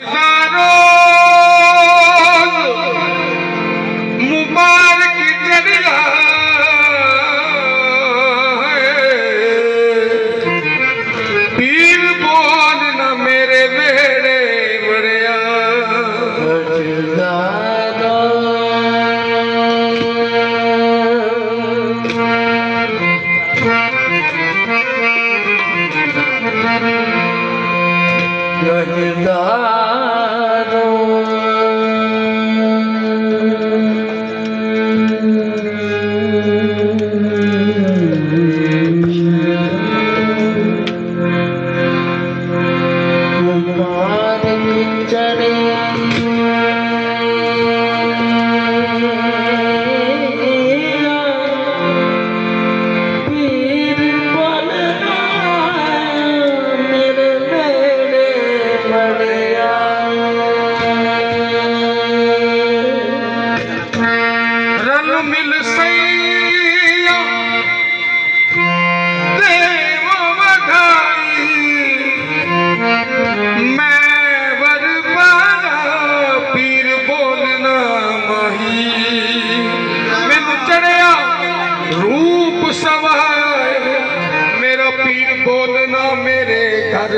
No!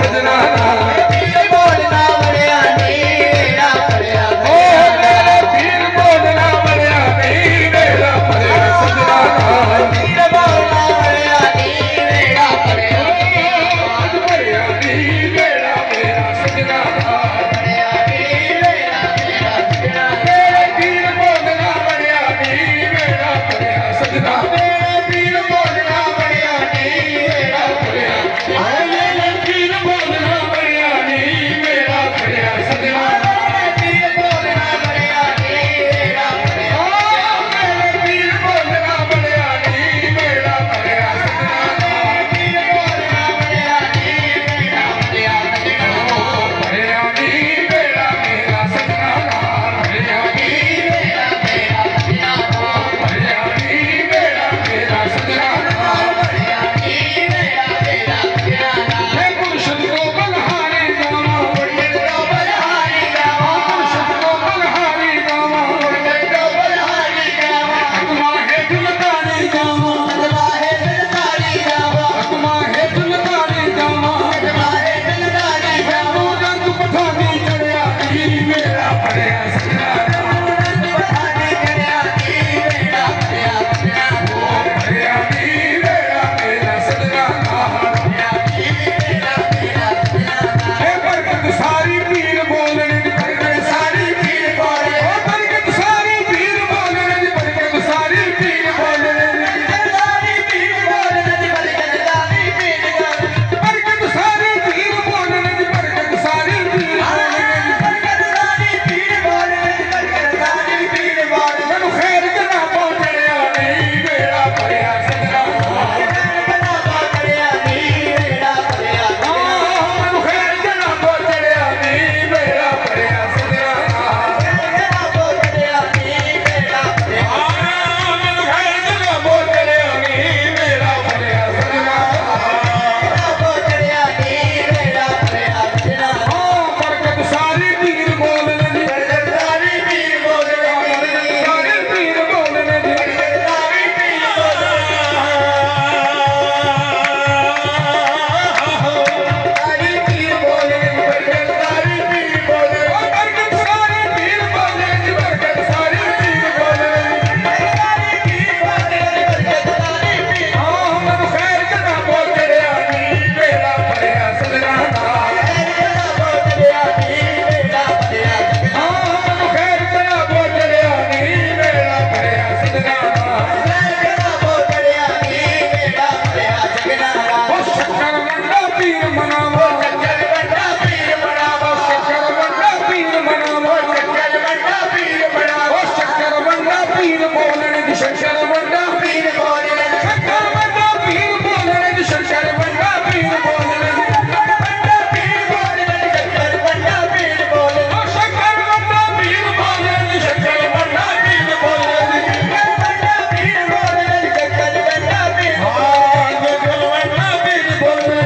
Sajna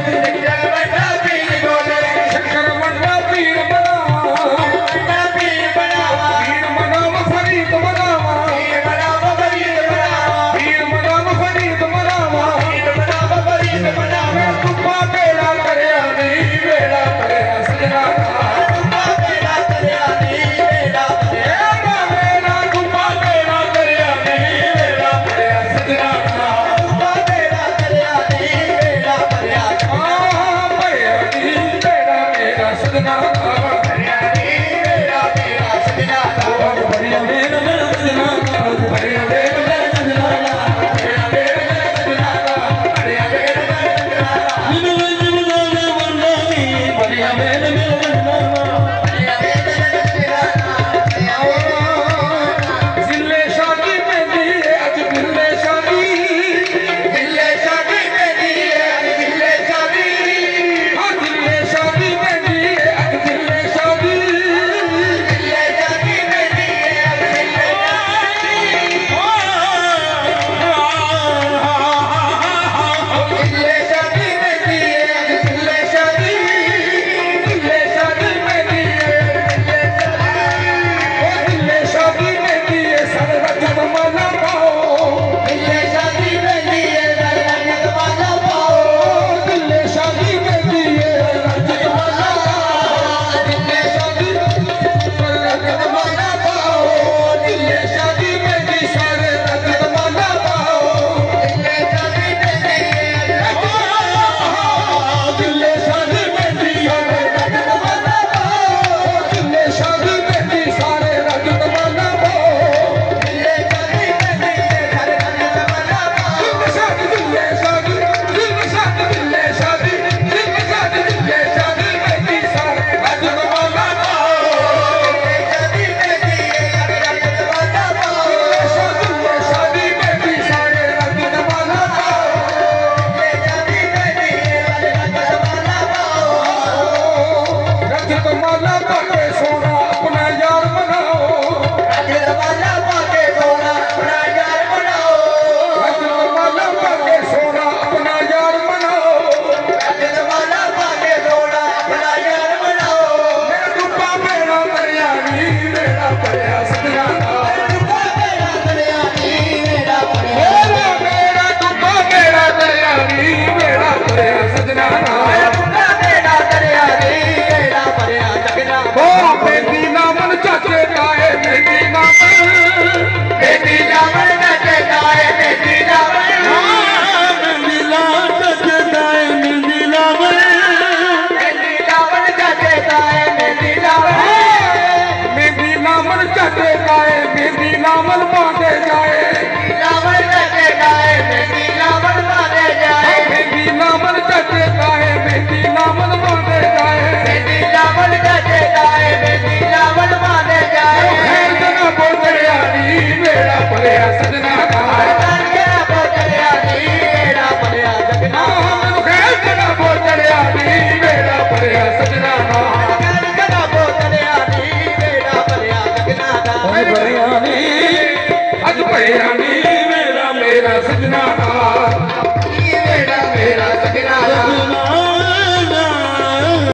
Thank you.